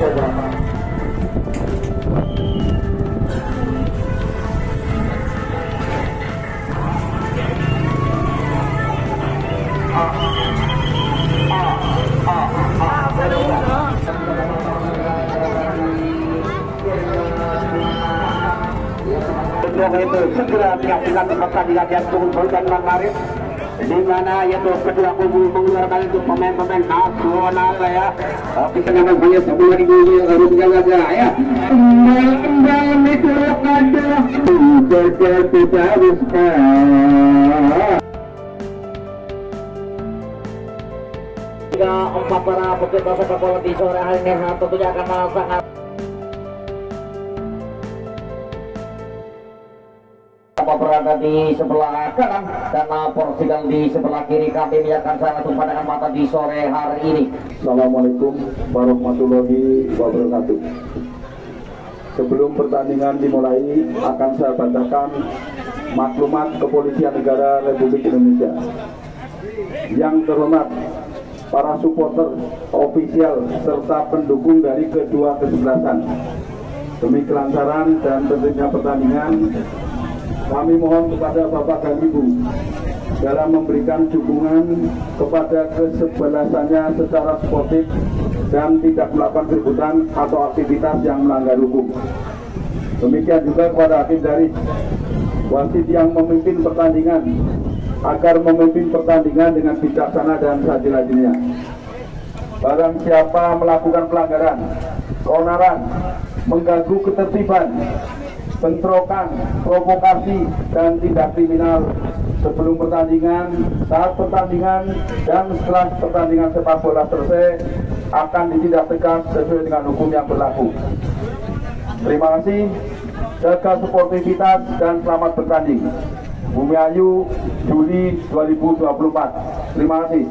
Kedua itu segera menyaksikan pertandingan yang turun dan kemarin di mana yaitu kedua kubu mengeluarkan untuk pemain-pemain nasional ya. Bisa dengan banyak sepuluh ribu rupiah saja ya. Embal-embal itu adalah tidak tidak bisa tiga empat para peserta sepak bola di sore hari ini tentunya akan sangat apa berada di sebelah kanan dan Portugal di sebelah kiri kami akan saya langsung pandangan mata di sore hari ini Assalamualaikum warahmatullahi wabarakatuh. Sebelum pertandingan dimulai, akan saya bacakan maklumat Kepolisian Negara Republik Indonesia. Yang terhormat, para supporter, ofisial, serta pendukung dari kedua kesebelasan. Demi kelancaran dan tentunya pertandingan, kami mohon kepada Bapak dan Ibu dalam memberikan dukungan kepada kesebelasannya secara sportif dan tidak melakukan keributan atau aktivitas yang melanggar hukum. Demikian juga kepada hakim dari wasit yang memimpin pertandingan agar memimpin pertandingan dengan bijaksana dan seadil-adilnya. Barang siapa melakukan pelanggaran, keonaran, mengganggu ketertiban, bentrokan, provokasi, dan tidak kriminal sebelum pertandingan, saat pertandingan, dan setelah pertandingan sepak bola selesai akan ditindak tegas sesuai dengan hukum yang berlaku. Terima kasih, jaga sportivitas dan selamat bertanding. Bumi Ayu, Juli 2024. Terima kasih.